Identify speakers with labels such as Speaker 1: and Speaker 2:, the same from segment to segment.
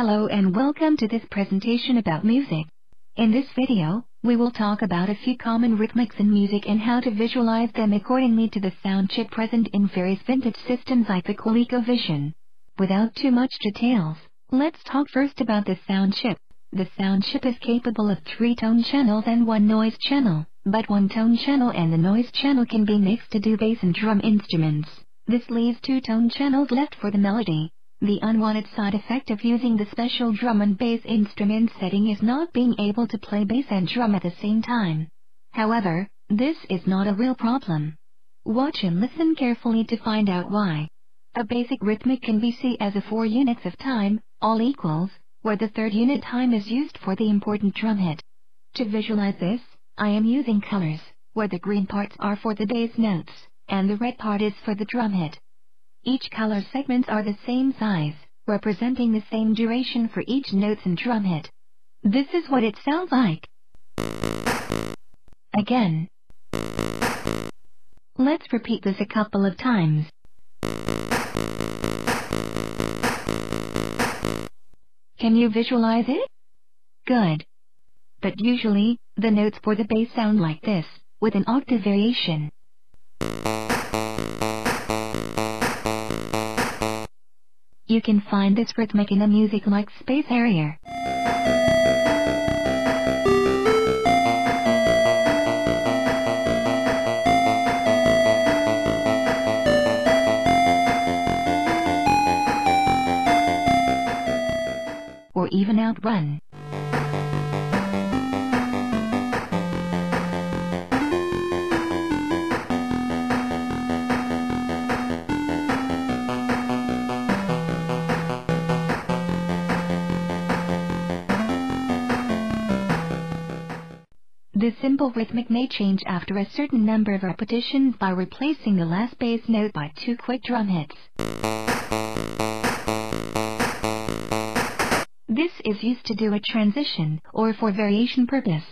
Speaker 1: Hello and welcome to this presentation about music. In this video, we will talk about a few common rhythmics in music and how to visualize them accordingly to the sound chip present in various vintage systems like the ColecoVision. Without too much details, let's talk first about the sound chip. The sound chip is capable of three tone channels and one noise channel, but one tone channel and the noise channel can be mixed to do bass and drum instruments. This leaves two tone channels left for the melody. The unwanted side effect of using the special drum and bass instrument setting is not being able to play bass and drum at the same time. However, this is not a real problem. Watch and listen carefully to find out why. A basic rhythmic can be seen as a 4 units of time, all equals, where the third unit time is used for the important drum hit. To visualize this, I am using colors, where the green parts are for the bass notes, and the red part is for the drum hit. Each color segments are the same size, representing the same duration for each notes and drum hit. This is what it sounds like. Again. Let's repeat this a couple of times. Can you visualize it? Good. But usually, the notes for the bass sound like this, with an octave variation. You can find this rhythmic in a music like Space Harrier. Or even Outrun. This simple rhythmic may change after a certain number of repetitions by replacing the last bass note by two quick drum hits. This is used to do a transition or for variation purpose.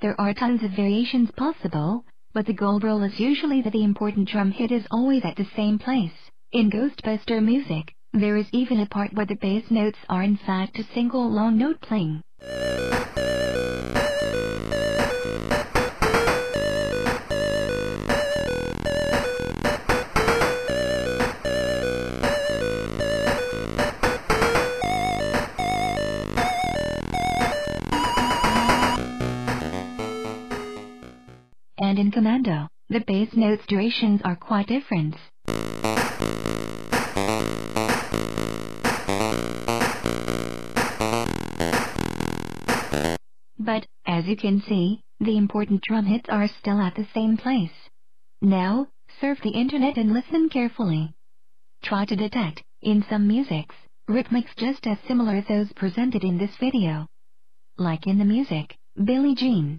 Speaker 1: There are tons of variations possible, but the goal rule is usually that the important drum hit is always at the same place. In Ghostbuster music, there is even a part where the bass notes are in fact a single long note playing. And in Commando, the bass notes durations are quite different. But, as you can see, the important drum hits are still at the same place. Now, surf the internet and listen carefully. Try to detect, in some musics, rhythmics just as similar as those presented in this video. Like in the music, Billie Jean.